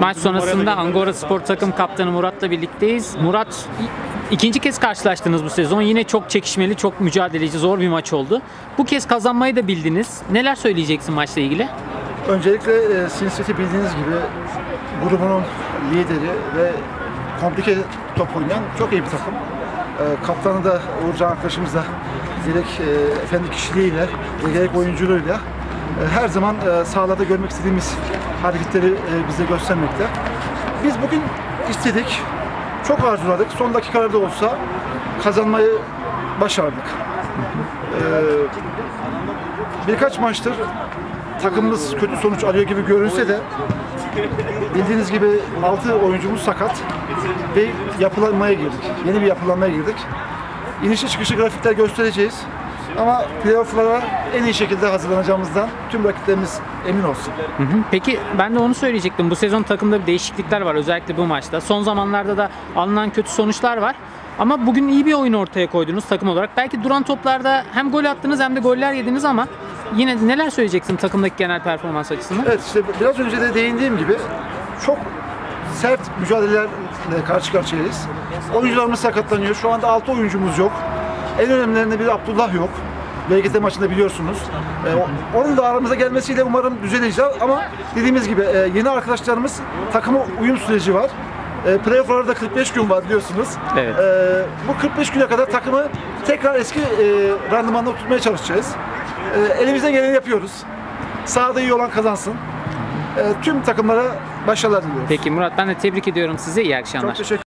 Maç sonrasında Angora Spor takım kaptanı Murat'la birlikteyiz. Murat ikinci kez karşılaştınız bu sezon. Yine çok çekişmeli, çok mücadeleci, zor bir maç oldu. Bu kez kazanmayı da bildiniz. Neler söyleyeceksin maçla ilgili? Öncelikle e, Sin City bildiğiniz gibi grubunun lideri ve komplike top oynayan çok iyi bir takım. E, kaptanı da Uğurcan arkadaşımız da gerek e, efendi kişiliğiyle gerek oyunculuğuyla her zaman e, sahada görmek istediğimiz hareketleri e, bize göstermekte. Biz bugün istedik, çok arzuladık. Son dakikalarda olsa kazanmayı başardık. E, birkaç maçtır takımımız kötü sonuç alıyor gibi görünse de bildiğiniz gibi 6 oyuncumuz sakat ve yapılanmaya girdik. Yeni bir yapılanmaya girdik. İnişli çıkışı grafikler göstereceğiz. Ama playoff'lara en iyi şekilde hazırlanacağımızdan tüm rakiplerimiz emin olsun. Hı hı. Peki ben de onu söyleyecektim. Bu sezon takımda bir değişiklikler var özellikle bu maçta. Son zamanlarda da alınan kötü sonuçlar var. Ama bugün iyi bir oyun ortaya koydunuz takım olarak. Belki duran toplarda hem gol attınız hem de goller yediniz ama yine neler söyleyeceksin takımdaki genel performans açısından? Evet işte biraz önce de değindiğim gibi çok sert mücadelelerle karşı karşıyayız. Oyuncularımız sakatlanıyor. Şu anda 6 oyuncumuz yok. En önemlilerinden biri Abdullah yok. BGT maçında biliyorsunuz. Ee, onun da aramıza gelmesiyle umarım düzeleceğiz ama dediğimiz gibi e, yeni arkadaşlarımız takıma uyum süreci var. E, playoff'larda 45 gün var biliyorsunuz. Evet. E, bu 45 güne kadar takımı tekrar eski e, randımanla tutmaya çalışacağız. E, elimizden geleni yapıyoruz. Sahada iyi olan kazansın. E, tüm takımlara başarılar diliyoruz. Peki Murat ben de tebrik ediyorum sizi. İyi akşamlar. Çok teşekkür